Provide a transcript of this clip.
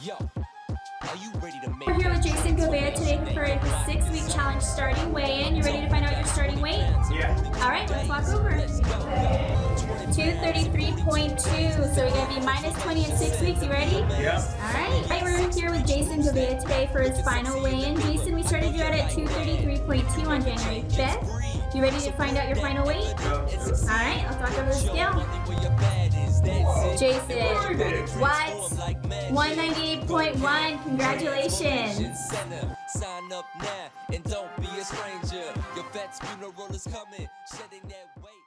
Yo, are you ready to make We're here with Jason Govea today for his six week challenge starting weigh in. You ready to find out your starting weight? Yeah. All right, let's walk over. 233.2. So we're going to be minus 20 in six weeks. You ready? Yeah. All right. All right, we're here with Jason Govea today for his final weigh-in. Jason, we started you out at 233.2 on January 5th. You ready to find out your final weight? All right, let's walk over the scale. Jason, what? 198.1. Congratulations. Sign up now and don't be a stranger. Your vet's funeral is coming, shedding that weight.